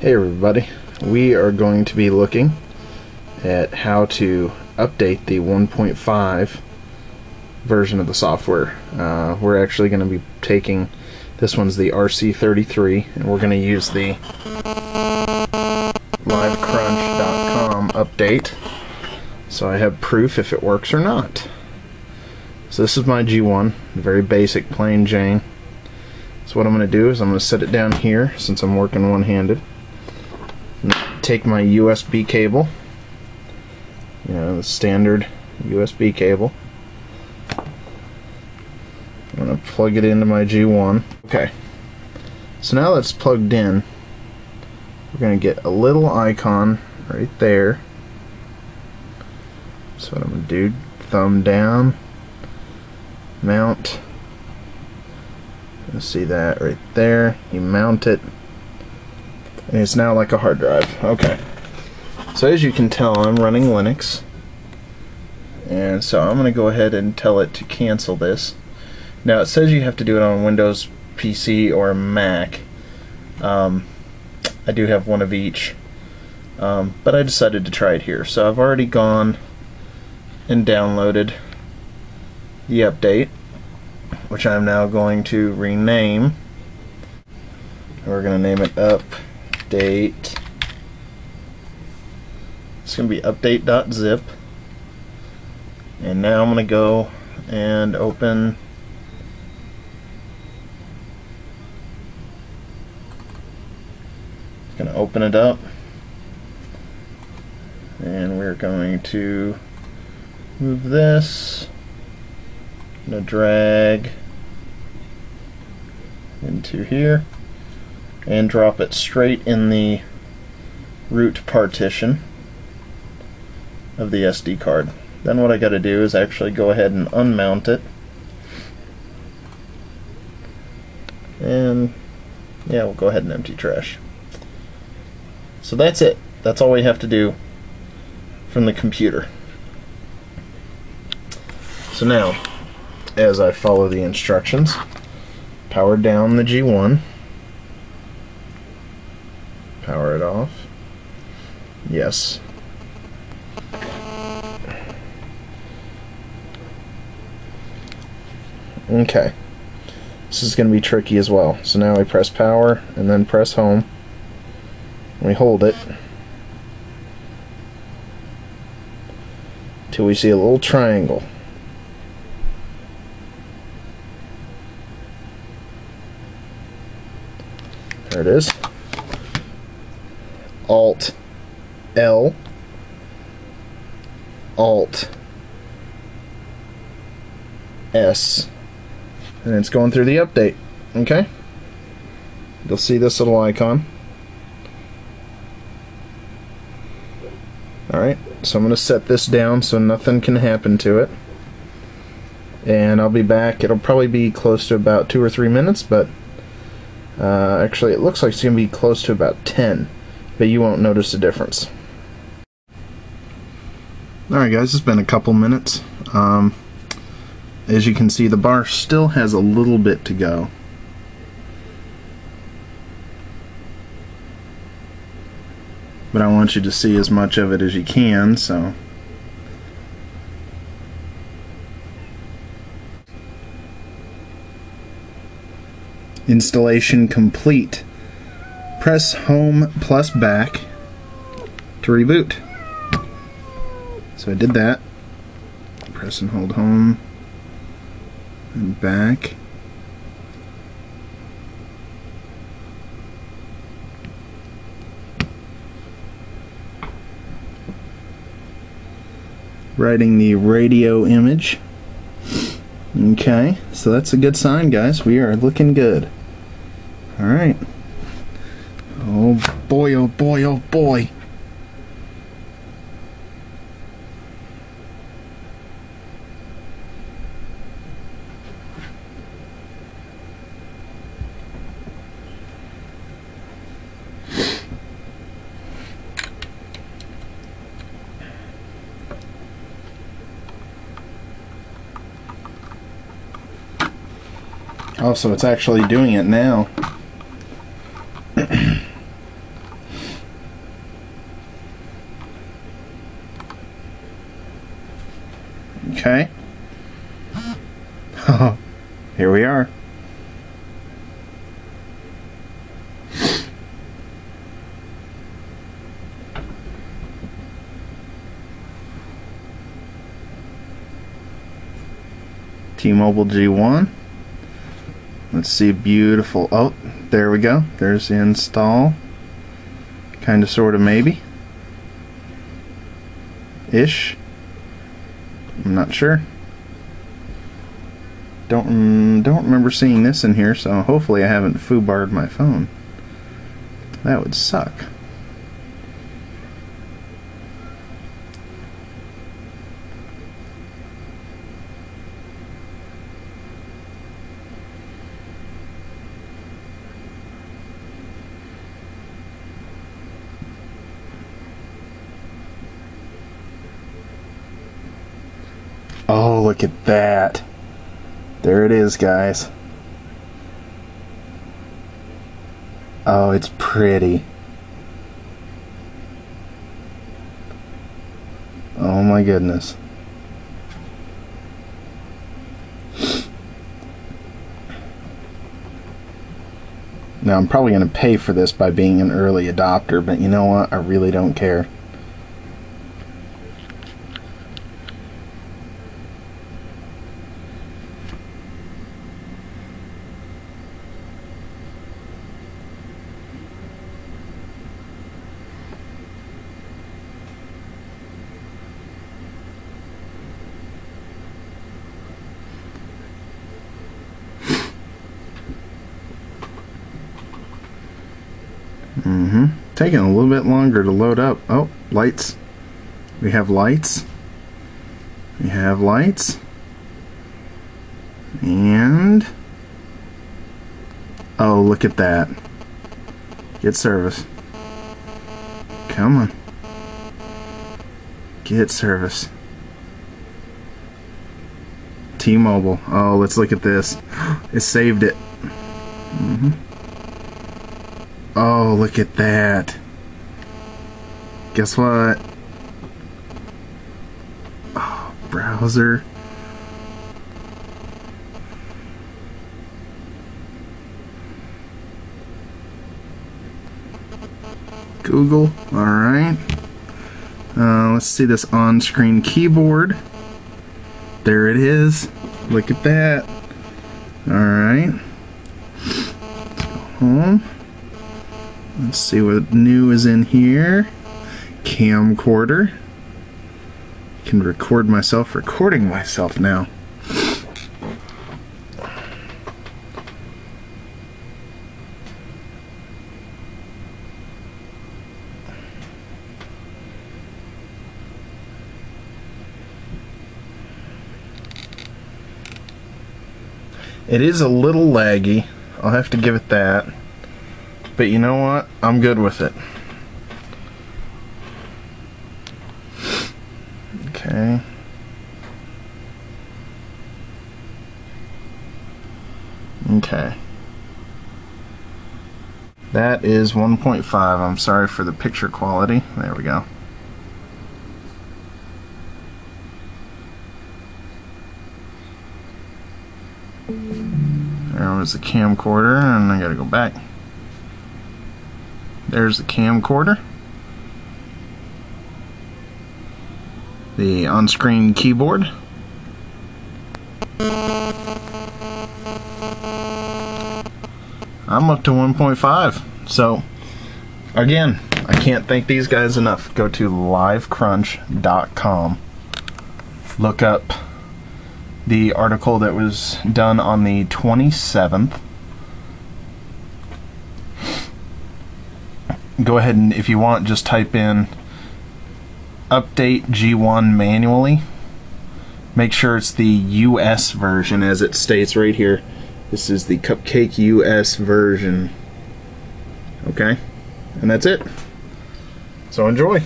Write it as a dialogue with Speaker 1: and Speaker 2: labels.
Speaker 1: Hey everybody, we are going to be looking at how to update the 1.5 version of the software. Uh, we're actually going to be taking, this one's the RC33, and we're going to use the livecrunch.com update so I have proof if it works or not. So this is my G1, very basic plain Jane. So what I'm going to do is I'm going to set it down here since I'm working one-handed take my USB cable, you know, the standard USB cable. I'm going to plug it into my G1. Okay, so now that's plugged in. We're going to get a little icon right there. So what I'm going to do, thumb down, mount. You see that right there. You mount it and it's now like a hard drive. Okay. So as you can tell, I'm running Linux. And so I'm going to go ahead and tell it to cancel this. Now it says you have to do it on Windows PC or Mac. Um, I do have one of each. Um, but I decided to try it here. So I've already gone and downloaded the update, which I'm now going to rename. We're going to name it up update. It's going to be update.zip. And now I'm going to go and open going to open it up and we're going to move this going to drag into here and drop it straight in the root partition of the SD card. Then what I got to do is actually go ahead and unmount it. And yeah, we'll go ahead and empty trash. So that's it. That's all we have to do from the computer. So now, as I follow the instructions, power down the G1. Power it off. Yes. Okay. This is going to be tricky as well. So now we press power and then press home. We hold it till we see a little triangle. There it is. Alt L Alt S and it's going through the update okay? You'll see this little icon. Alright so I'm going to set this down so nothing can happen to it. And I'll be back. It'll probably be close to about two or three minutes but uh, actually it looks like it's going to be close to about 10 but you won't notice a difference. Alright guys, it's been a couple minutes. Um, as you can see, the bar still has a little bit to go. But I want you to see as much of it as you can, so... Installation complete press home plus back to reboot. So I did that. Press and hold home and back. Writing the radio image. Okay, so that's a good sign, guys. We are looking good. All right. Oh boy, oh boy, oh boy. Oh, so it's actually doing it now. okay. Here we are. T-Mobile G1. Let's see, beautiful. Oh, there we go. There's the install. Kind of, sort of, maybe. Ish. I'm not sure. Don't don't remember seeing this in here, so hopefully I haven't foobarred my phone. That would suck. Oh, look at that. There it is, guys. Oh, it's pretty. Oh my goodness. Now, I'm probably going to pay for this by being an early adopter, but you know what? I really don't care. Mm-hmm. Taking a little bit longer to load up. Oh, lights. We have lights. We have lights. And... Oh, look at that. Get service. Come on. Get service. T-Mobile. Oh, let's look at this. It saved it. Mm-hmm. Oh, look at that. Guess what? Oh, browser. Google. Alright. Uh, let's see this on screen keyboard. There it is. Look at that. Alright. Let's go home. Let's see what new is in here. Camcorder. Can record myself recording myself now. It is a little laggy. I'll have to give it that. But you know what? I'm good with it. Okay. Okay. That is 1.5. I'm sorry for the picture quality. There we go. There was the camcorder, and I gotta go back. There's the camcorder. The on-screen keyboard. I'm up to 1.5. So, again, I can't thank these guys enough. Go to livecrunch.com. Look up the article that was done on the 27th. Go ahead and, if you want, just type in update G1 manually. Make sure it's the US version as it states right here. This is the Cupcake US version. Okay? And that's it. So enjoy.